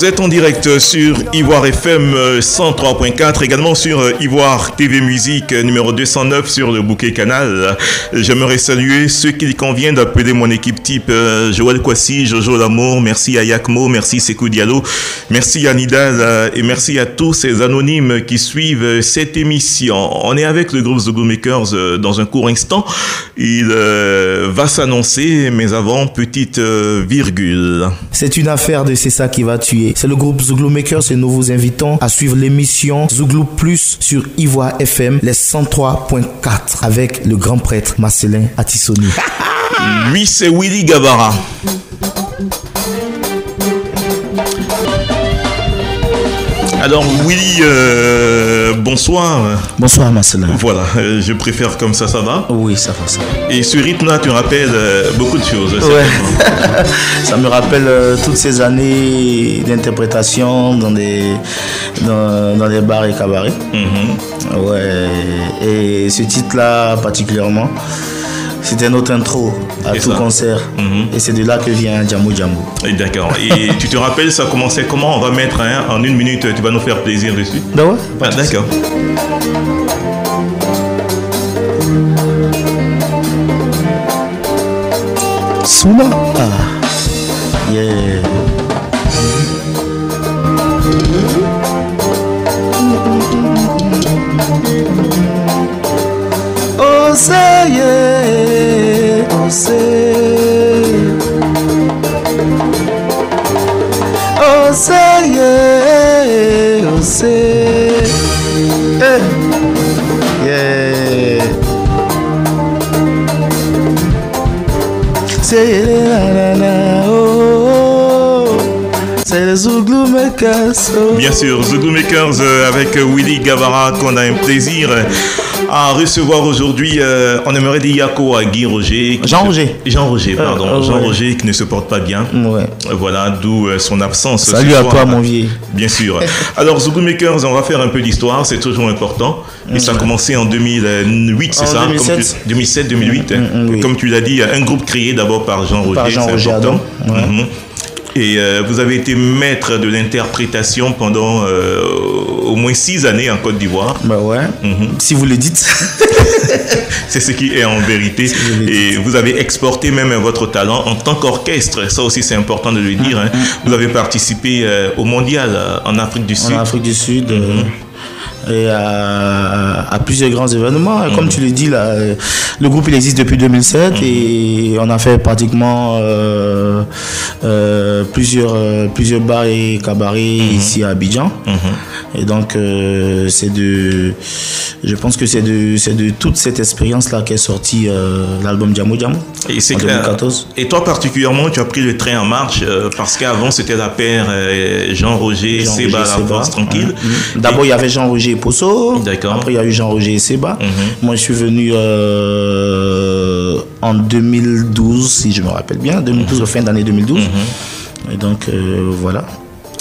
Vous êtes en direct sur Ivoire FM 103.4, également sur Ivoire TV Musique numéro 209 sur le bouquet canal. J'aimerais saluer ceux qui convient d'appeler mon équipe type euh, Joël Kwasi, Jojo Lamour, merci à merci Sekou Diallo, merci à Nidal euh, et merci à tous ces anonymes qui suivent cette émission. On est avec le groupe The Makers euh, dans un court instant. Il va s'annoncer, mais avant, petite virgule. C'est une affaire de C'est ça qui va tuer. C'est le groupe Zouglou Makers et nous vous invitons à suivre l'émission Zouglou Plus sur Ivoire FM, les 103.4 avec le grand prêtre Marcelin Atissoni. Lui, c'est Willy Gavara. Alors Willy, euh, bonsoir. Bonsoir Marcelin. Voilà, euh, je préfère comme ça, ça va Oui, ça va, ça Et ce rythme-là, tu rappelles euh, beaucoup de choses. ça me rappelle toutes ces années d'interprétation dans des, dans, des bars et cabarets. Mhm. Ouais, et ce titre-là particulièrement. C'était notre intro à tout concert. Mhm. Et c'est de là que vient Djamou Djamou. D'accord. Et tu te rappelles, ça commençait comment? On va mettre en une minute, tu vas nous faire plaisir dessus bah ouais. Ah, d'accord. Souma. Ah. Yeah. C'est les Zouglou Makers. Oh. Bien sûr, Zouglou Makers euh, avec Willy Gavara qu'on a un plaisir à recevoir aujourd'hui. Euh, on aimerait dire Yako à Guy Roger. Jean Roger. Jean Roger, pardon. Euh, Jean Roger qui ne se porte pas bien. Ouais. Voilà, d'où euh, son absence. Salut à toi, mon vieux. Bien sûr. Alors, Zougou Makers, on va faire un peu d'histoire, c'est toujours important. Et ça a commencé en 2008, c'est ça? 2007, 2008. Comme tu l'as dit, un groupe créé d'abord par Jean Roger. Par Jean Roger. Important. Mhm. Et euh, vous avez été maître de l'interprétation pendant euh, au moins six années en Côte d'Ivoire. Bah ouais. Mhm. Si vous le dites. C'est ce qui est en vérité. Et vous avez exporté même votre talent en tant qu'orchestre. Ça aussi, c'est important de le dire. Hein. Mhm. Vous avez participé euh, au mondial en Afrique du Sud. En Afrique du Sud. Mhm et à, plusieurs grands événements. Comme mhm. tu le dis, là, le groupe il existe depuis 2007 mhm. et on a fait pratiquement euh, euh, plusieurs, plusieurs bars et cabarets mhm. ici à Abidjan. Et donc, euh, c'est de, je pense que c'est de, c'est de toute cette expérience-là qu'est sorti l'album Djamo Djamo et c'est en 2014. Et toi particulièrement, tu as pris le train en marche parce qu'avant c'était la paire Jean-Roger, Seba, la force tranquille. D'abord, il y avait Jean-Roger Posso. D'accord. Après, il y a eu Jean-Roger et Seba. Mhm. Moi, je suis venu euh, en 2012, si je me rappelle bien, 2012, mhm. fin d'année 2012. Mhm. Et donc, euh, voilà.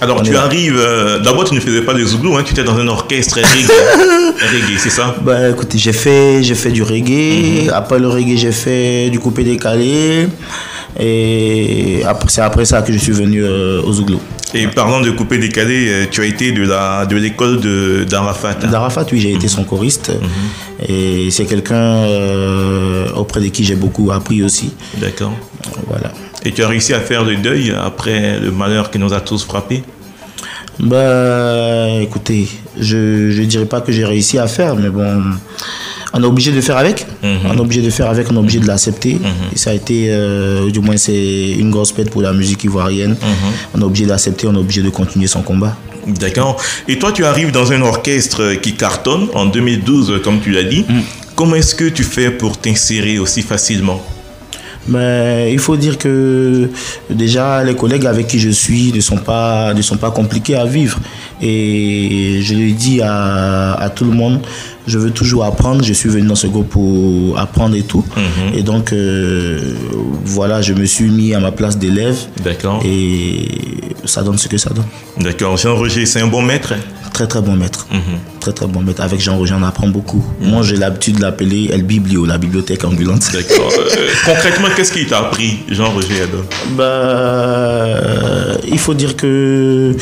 Alors, tu arrives. Euh, d'abord, tu ne faisais pas de zouglou, hein, tu étais dans un orchestre reggae. reggae, c'est ça? Bah, écoutez, j'ai fait, j'ai fait du reggae. Après le reggae, j'ai fait du coupé décalé. Et c'est après ça que je suis venu au zouglou. Et parlant de couper décalé, euh, tu as été de la de l'école de d'Arafat. Hein? D'Arafat, oui, j'ai été son choriste. Mhm. Et c'est quelqu'un euh, auprès de qui j'ai beaucoup appris aussi. D'accord. Voilà. Et tu as réussi à faire le deuil après le malheur qui nous a tous frappés? Bah, écoutez, je ne dirais pas que j'ai réussi à faire, mais bon on est obligé de faire avec. Mhm. On est obligé de faire avec, on est obligé de l'accepter. Mhm. Et ça a été, euh, du moins, c'est une grosse pète pour la musique ivoirienne. Mhm. On est obligé d'accepter, on est obligé de continuer son combat. D'accord. Et toi, tu arrives dans un orchestre qui cartonne en 2012, comme tu l'as dit. Comment est-ce que tu fais pour t'insérer aussi facilement? Mais il faut dire que déjà les collègues avec qui je suis ne sont pas, ne sont pas compliqués à vivre. Et je le dis à, à tout le monde, je veux toujours apprendre. Je suis venu dans ce groupe pour apprendre et tout. Mhm. Et donc, euh, voilà, je me suis mis à ma place d'élève. D'accord. Et ça donne ce que ça donne. D'accord. Jean-Roger, c'est un bon maître Très très bon maître. Mhm. Très très bon maître. Avec Jean-Roger, on apprend beaucoup. Mhm. Moi, j'ai l'habitude de l'appeler El Biblio, la bibliothèque ambulante. D'accord. Euh, concrètement, qu'est-ce qu'il t'a appris, Jean-Roger Adam? Bah, euh, Il faut dire que,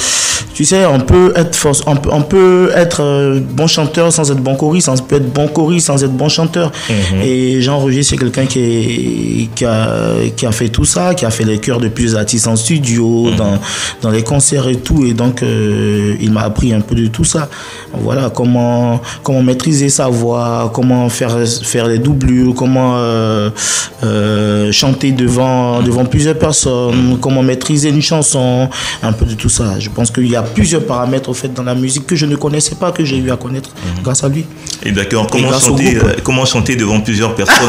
tu sais, on peut être, force, on peut, on peut être euh, bon chanteur sans être bon choriste, on peut être bon choriste sans être bon chanteur. Mhm. Et Jean-Roger, c'est quelqu'un qui, qui, a, qui a fait tout ça, qui a fait les chœurs de plusieurs artistes en studio, dans, dans les concerts et tout. Et donc, il m'a appris un peu de tout ça. Voilà, comment, comment maîtriser sa voix, comment faire, faire les doublures, comment euh, euh, chanter devant, devant plusieurs personnes, comment maîtriser une chanson, un peu de tout ça. Je pense qu'il y a plusieurs paramètres au fait dans la musique que je ne connaissais pas, que j'ai eu à connaître mhm. grâce à lui. Et d'accord, comment, chanter, euh, comment chanter devant plusieurs personnes?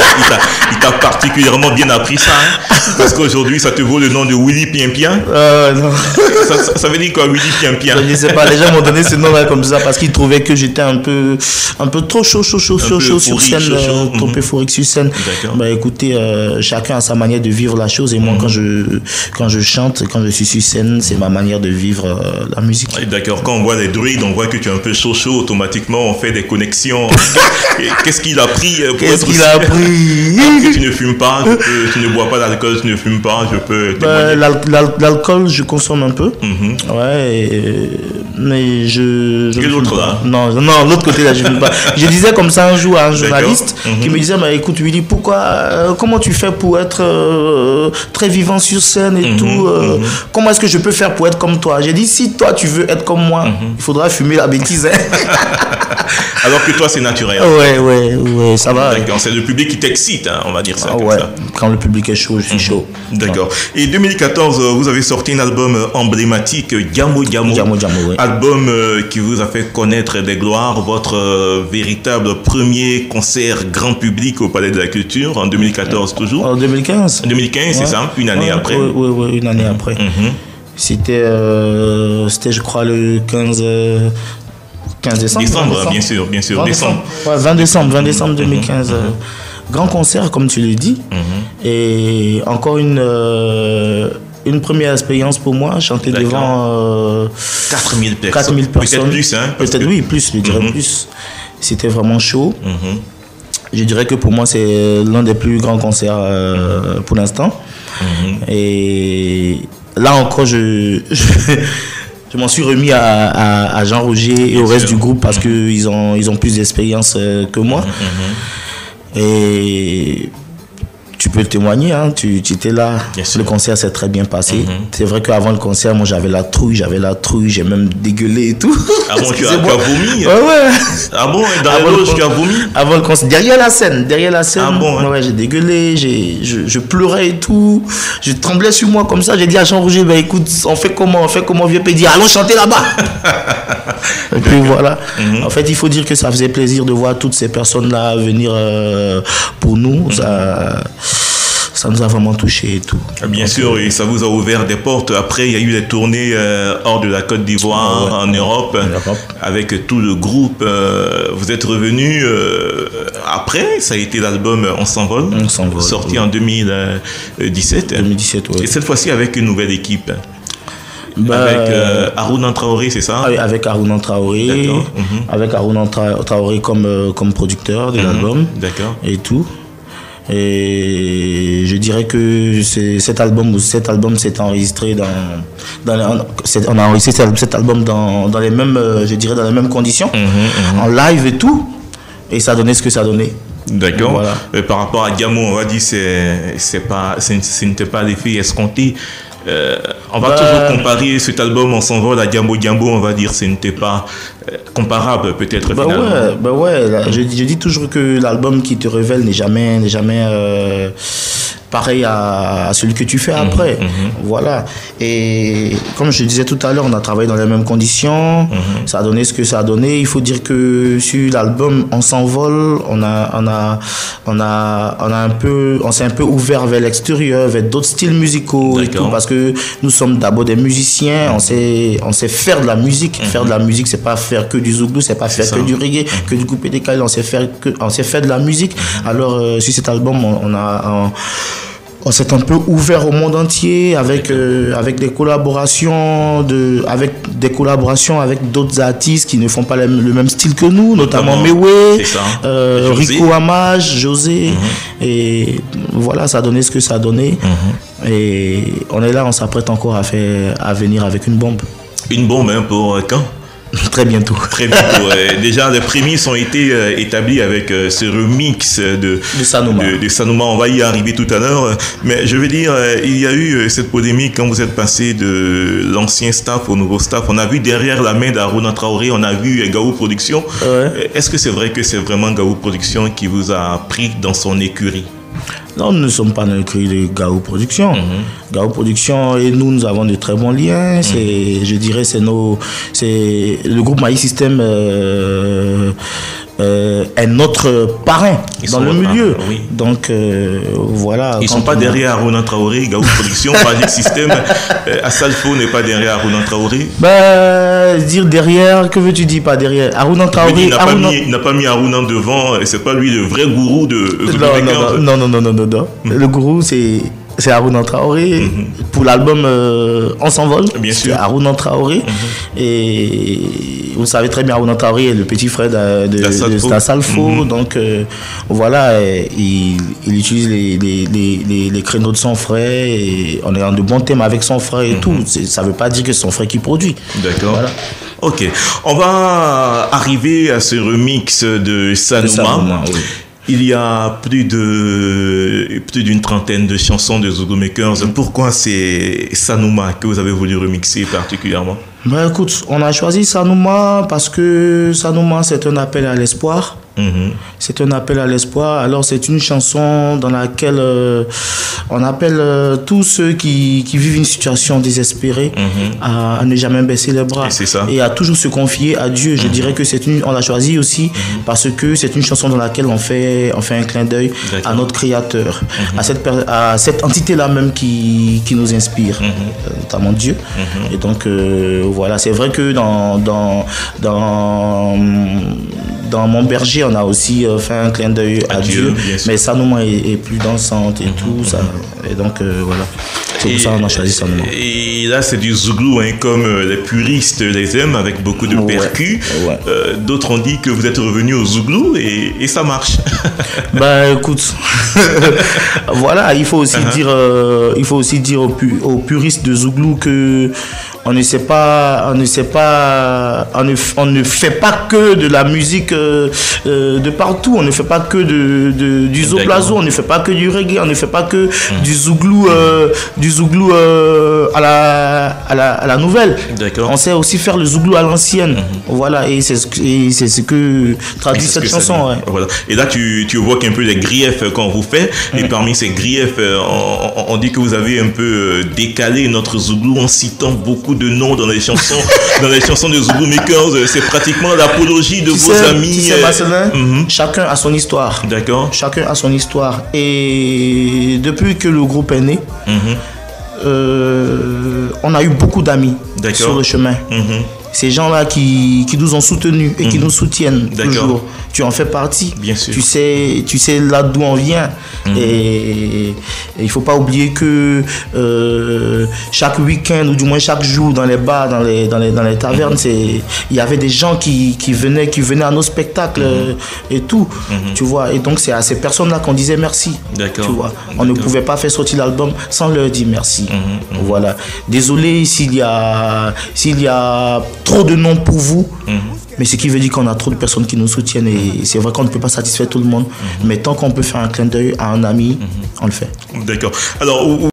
Il t'a particulièrement bien appris ça, hein? parce qu'aujourd'hui ça te vaut le nom de Willy Pimpien. Ça, ça, veut dire quoi Willy Pimpien? Je ne sais pas, les gens m'ont donné ce nom comme ça parce qu'il trouvait que j'étais un peu, un peu trop chaud, chaud, chaud, chaud, chaud sur scène, euh, trop mhm. euphorique sur scène. Bah écoutez, euh, chacun a sa manière de vivre la chose et moi quand mhm. je, quand je chante, quand je suis sur scène, c'est ma manière de vivre euh, la musique. D'accord, quand on voit les druides, on voit que tu es un peu chaud, chaud, automatiquement on fait des connexions. Qu'est-ce qu'il a pris Qu'est-ce qu'il a pris Tu ne fumes pas, tu ne bois pas d'alcool, tu ne fumes pas, je peux. Bah, l'alcool, je consomme un peu. Mhm. Ouais, mais je l'autre là Non, non l'autre côté là, je ne pas. Je disais comme ça un jour à un journaliste qui mhm. me disait bah, écoute, Willy, pourquoi, euh, comment tu fais pour être euh, très vivant sur scène et mhm, tout euh, mhm. Comment est-ce que je peux faire pour être comme toi? J'ai dit si toi tu veux être comme moi, il faudra fumer la bêtise. Hein. Alors que toi, c'est naturel. Ouais, ouais, ouais, ça va. D'accord, c'est le public qui t'excite, hein, on va dire ça. Ah, ouais. Quand le public est chaud, je suis chaud. D'accord. Et 2014, vous avez sorti un album emblématique, Gamo Gamo. Gamo Gamo, oui. Album qui vous a fait connaître des gloires, votre euh, véritable premier concert grand public au Palais de la Culture en 2014 toujours. En 2015. 2015, c'est ça, une année après. Oui, oui, oui, une année après. Mhm. C'était, euh, c'était, je crois, le 15, 15 décembre. Décembre, bien sûr, bien sûr, 20 décembre. 20 décembre, 20 décembre 2015. Mhm. Grand concert, comme tu le dis. Mhm. Et encore une une première expérience pour moi, chanter devant 4000 personnes. 4000 personnes. Peut-être plus, hein Peut-être oui, plus, je dirais mhm. plus. C'était vraiment chaud. Mhm. Je dirais que pour moi, c'est l'un des plus grands concerts euh, pour l'instant. Mhm. Et là encore, je, je, m'en suis remis à, Jean Roger et au reste du groupe parce qu'ils ont, ils ont plus d'expérience euh, que moi. Et peux le témoigner, hein, tu, étais là. le concert s'est très bien passé. Mm-hmm. C'est vrai qu'avant le concert, moi j'avais la trouille, j'avais la trouille, j'ai même dégueulé et tout. Ah bon, tu as, vomi Ouais, ouais. Ah bon, dans le tu as vomi? Avant le concert, derrière la scène, derrière la scène. Ah bon hein? Ouais, j'ai dégueulé, je, je, pleurais et tout. Je tremblais sur moi comme ça. J'ai dit à Jean Rouget, bah écoute, on fait comment On fait comment Vieux Pédi Allons chanter là-bas. et puis voilà. Mm-hmm. En fait, il faut dire que ça faisait plaisir de voir toutes ces personnes-là venir euh, pour nous. Mm-hmm. Ça ça nous a vraiment touché et tout. Ah, bien sûr, et ça vous a ouvert des portes. Après, il y a eu des tournées euh, hors de la Côte d'Ivoire, en, Europe, avec tout le groupe. Euh, vous êtes revenu euh, après, ça a été l'album On s'envole, sorti en 2017. 2017, oui. Et cette fois-ci avec une nouvelle équipe. Bah, avec Aruna Traoré, c'est ça? Ah Avec Aruna Traoré. Mhm. Avec Aruna Traoré comme, comme producteur de mhm. l'album. D'accord. Et tout. Et je dirais que cet album, cet album s'est enregistré dans, dans on a enregistré cet album dans, dans, les mêmes, euh, je dirais dans les mêmes conditions, mhm, mhm. en live et tout, et ça donnait ce que ça donnait. D'accord. Euh, par rapport à Gamo, on va dire c'est c'est pas, ce n'était pas l'effet escompté. Euh, on va bah, toujours comparer cet album On s'envole à Gambo Gambo, on va dire, ce n'était pas euh, comparable peut-être bah finalement. Ouais, bah ouais, je, dis toujours que l'album qui te révèle n'est jamais, n'est jamais euh, pareil à, celui que tu fais mhm, après. Mhm. Voilà. Et comme je disais tout à l'heure, on a travaillé dans les mêmes conditions. Mhm. Ça a donné ce que ça a donné. Il faut dire que sur l'album On s'envole, on a, on a, on a, on a un peu, on s'est un peu ouvert vers l'extérieur, vers d'autres styles musicaux et tout, parce que nous sommes d'abord des musiciens. On sait, on sait faire de la musique. Faire de la musique, c'est pas faire que du zouglou, c'est pas faire que du reggae, que du coupé décalé. On sait faire que, on sait faire de la musique. Alors euh, sur cet album, on, a on s'est un peu ouvert au monde entier avec, euh, avec des collaborations de, avec des collaborations avec d'autres artistes qui ne font pas le, même style que nous, notamment, Mewe, euh, Rico Amage, José. Mhm. Et voilà, ça a donné ce que ça a donné. Mhm. Et on est là, on s'apprête encore à, faire, à venir avec une bombe. Une bombe hein, pour quand? Très bientôt. Très bientôt. déjà, les prémices ont été euh, établies avec euh, ce remix de, de, Sanoma. De, Sanoma. On va y arriver tout à l'heure. Mais je veux dire, euh, il y a eu cette polémique quand vous êtes passé de l'ancien staff au nouveau staff. On a vu derrière la main d'Aruna Traoré, on a vu Gaou Production. Est-ce que c'est vrai que c'est vraiment Gaou Production qui vous a pris dans son écurie? Non, nous ne sommes pas dans le de Gao Production. Mhm. Gao Production et nous, nous avons de très bons liens. Mhm. C'est, je dirais, c'est nos, c'est le groupe Maï System. Euh, euh, est notre parrain dans le milieu. Donc euh, voilà. Ils ne sont pas derrière Ronan Traoré, Gaou Production, Magic System. Euh, Asalfo n'est pas derrière Ronan Traoré. Ben, dire derrière, que veux-tu dire pas derrière? Aruna Traoré. Il n'a pas, mis Aruna devant, c'est pas lui le vrai gourou de. non, non, non, non, non, non, hmm. Le gourou, c'est c'est Aruna Traoré. Mhm. Pour l'album euh, On s'envole, c'est Aruna Traoré. Mhm. Et vous savez très bien, Aruna Traoré est le petit frère de, de, Salfo. Mhm. Donc euh, voilà, il, utilise les, créneaux de son frère. Et on est en de bons thèmes avec son frère et tout. Ça ne veut pas dire que c'est son frère qui produit. D'accord. Ok. On va arriver à ce remix de Sanoma. Il y a plus de plus d'une trentaine de chansons de Zogo Makers. Pourquoi c'est Sanuma que vous avez voulu remixer particulièrement? Ben écoute, on a choisi Sanuma parce que Sanuma c'est un appel à l'espoir. Mhm. C'est un appel à l'espoir. Alors c'est une chanson dans laquelle euh, on appelle euh, tous ceux qui, qui, vivent une situation désespérée mhm. à, ne jamais baisser les bras et, à toujours se confier à Dieu. Je mhm. dirais que c'est une, on l'a choisi aussi parce que c'est une chanson dans laquelle on fait, on fait un clin d'œil à notre Créateur, à cette, à cette entité là même qui, qui nous inspire, euh, notamment Dieu. Et donc voilà, c'est vrai que dans dans dans dans mon berger, on a aussi euh, fait un clin d'œil à, Dieu, mais ça nous est, plus dansante et mhm, tout. Ça, et donc euh, voilà, c'est pour ça qu'on a choisi ça. Et là, c'est du zouglou, hein, comme euh, les puristes les aiment, avec beaucoup de percus. D'autres ont dit que vous êtes revenu au zouglou et, et ça marche. bah écoute, voilà, il faut aussi uh-huh. dire, il faut aussi dire aux, aux puristes de zouglou que on ne sait pas, on ne sait pas, on ne, on ne fait pas que de la musique euh, euh, de partout. On ne fait pas que de, de du zoplazo, on ne fait pas que du reggae, on ne fait pas que hmm. du zouglou, euh, du zouglou à la, à, la, à la nouvelle. On sait aussi faire le zouglou à l'ancienne. Hmm. Voilà, et c'est ce que traduit cette chanson. Voilà. Et là, tu, tu évoques un peu les griefs qu'on vous fait. Et hmm. parmi ces griefs, on, on, dit que vous avez un peu décalé notre zouglou en citant beaucoup de noms dans les chansons, dans les chansons de Zulu Makers. C'est pratiquement l'apologie de vos amis. Mhm. Chacun a son histoire. D'accord. Chacun a son histoire. Et depuis que le groupe est né, mhm. euh, on a eu beaucoup d'amis sur le chemin. Mhm ces gens-là qui, qui, nous ont soutenus et qui mhm. nous soutiennent toujours. Tu en fais partie. Bien sûr. Tu sais, tu sais là d'où on vient. Mhm. Et, il faut pas oublier que euh, chaque week-end ou du moins chaque jour dans les bars, dans les, dans les, dans les tavernes, mhm. c'est il y avait des gens qui, qui, venaient, qui venaient à nos spectacles et tout. Tu vois? Et donc c'est à ces personnes-là qu'on disait merci. D'accord. Tu vois? On ne pouvait pas faire sortir l'album sans leur dire merci. Voilà. Désolé s'il y a s'il y a trop de noms pour vous. Mhm. Mais ce qui veut dire qu'on a trop de personnes qui nous soutiennent et c'est vrai qu'on ne peut pas satisfaire tout le monde. Mhm. Mais tant qu'on peut faire un clin d'œil à un ami, mhm. on le fait. D'accord. Alors,